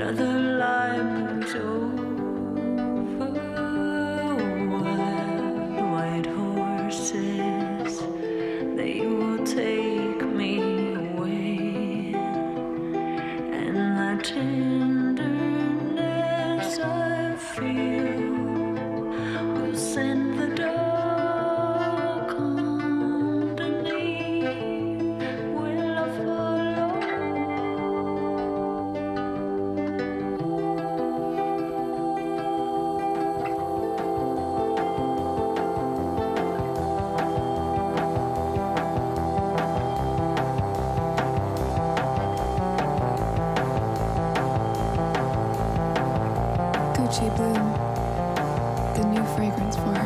another line over wild white horses. They will take me away, and the tenderness I feel will send. Gucci Bloom, the new fragrance form.